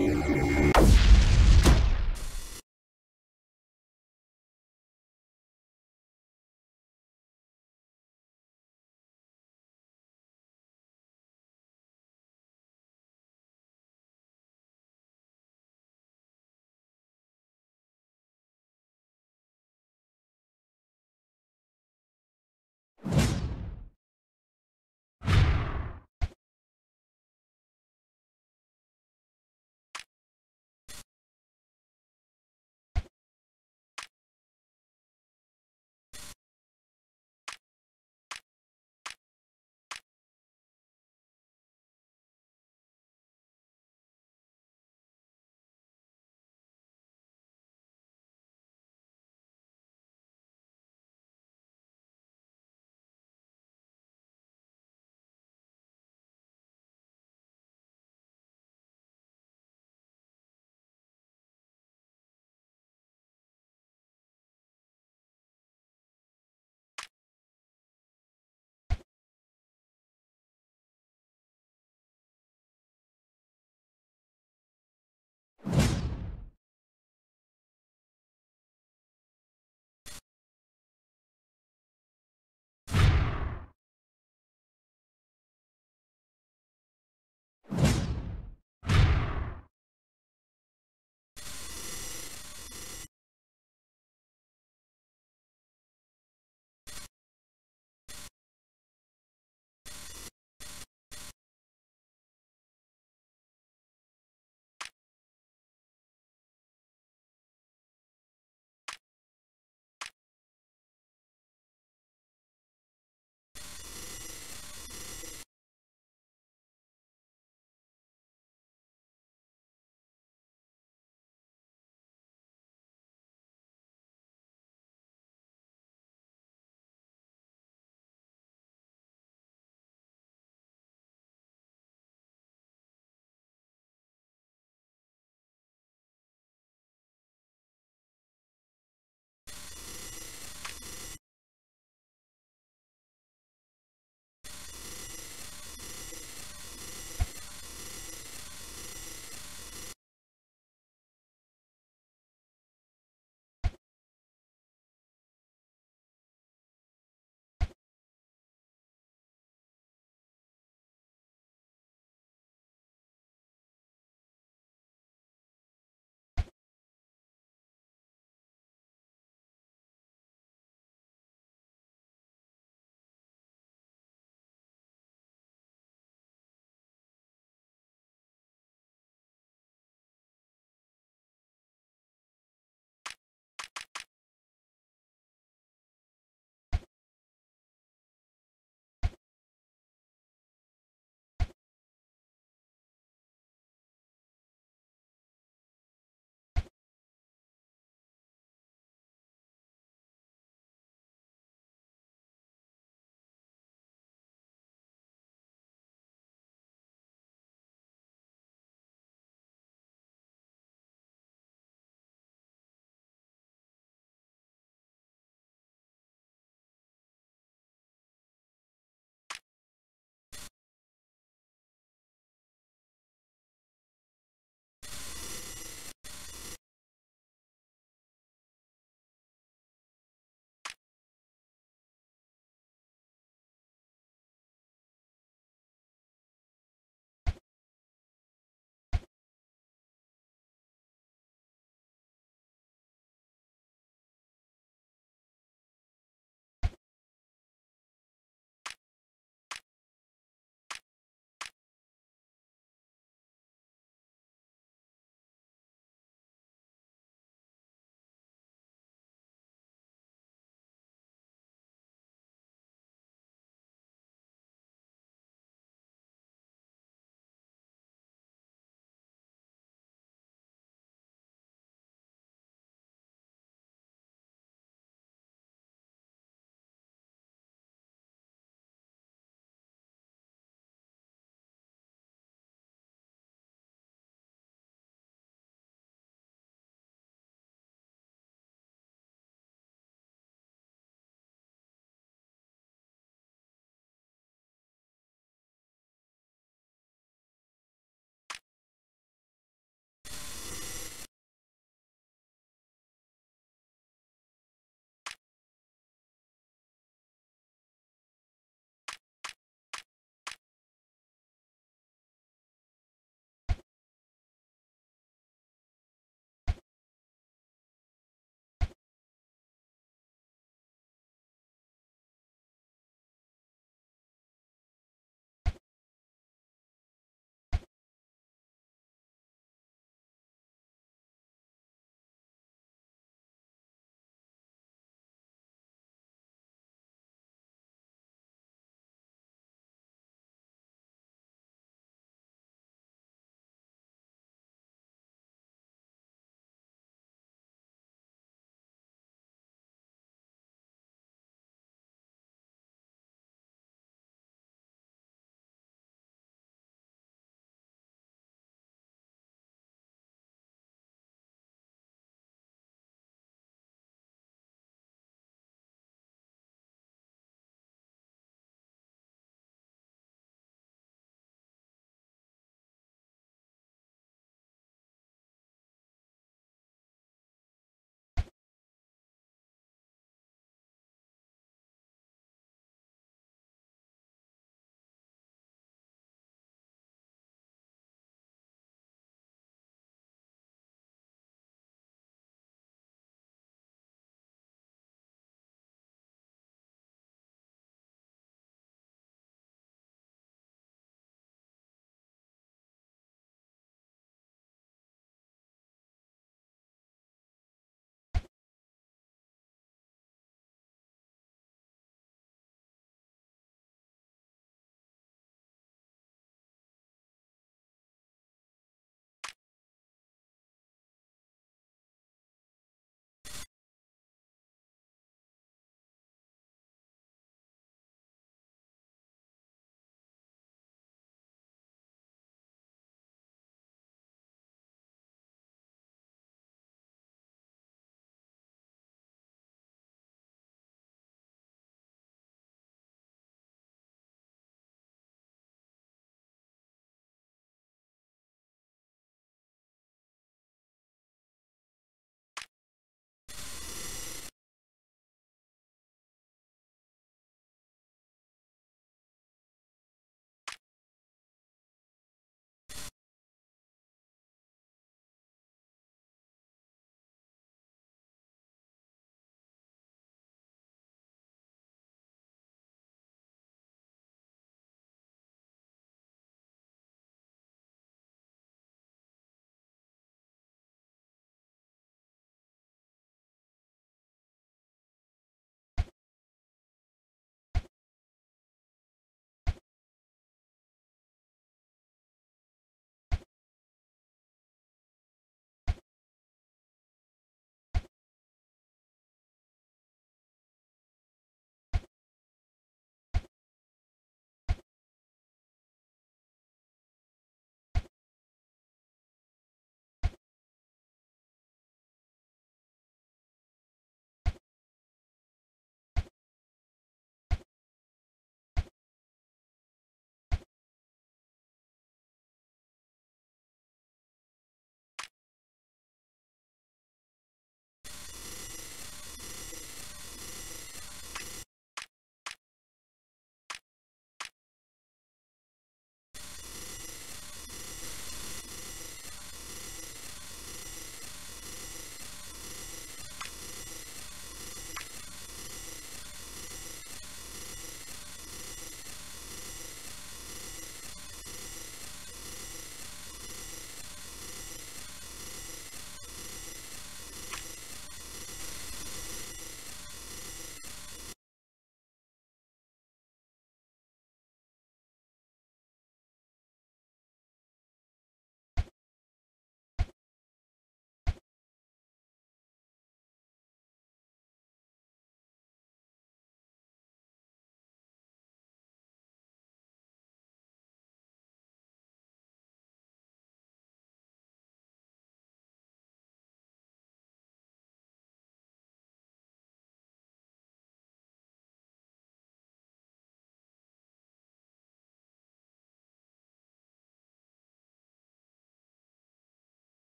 you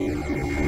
Música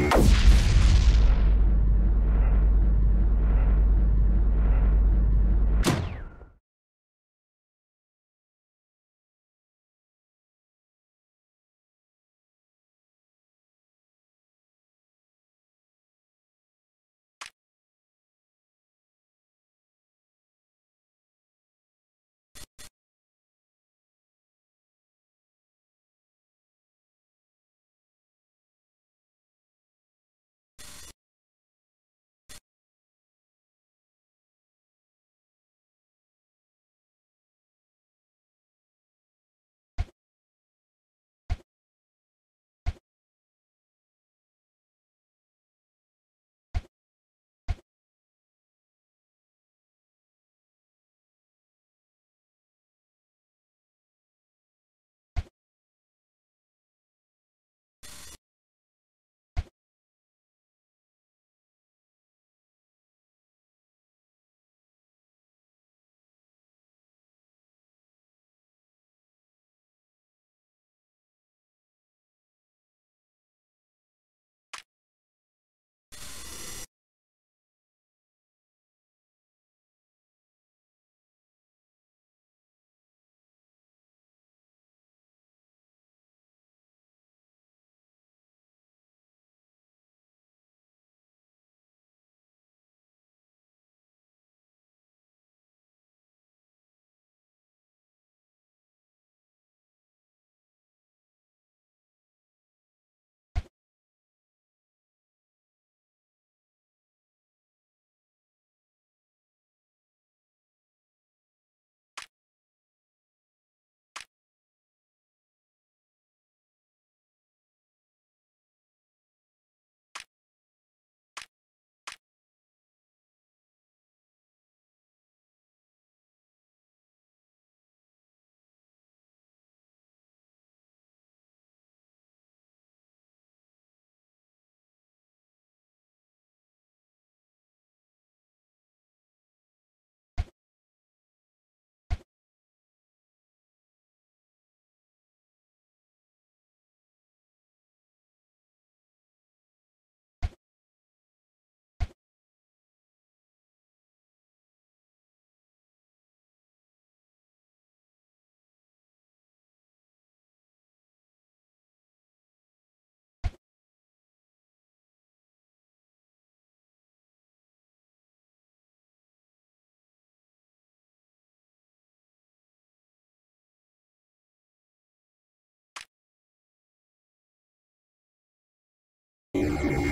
Thank you.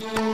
You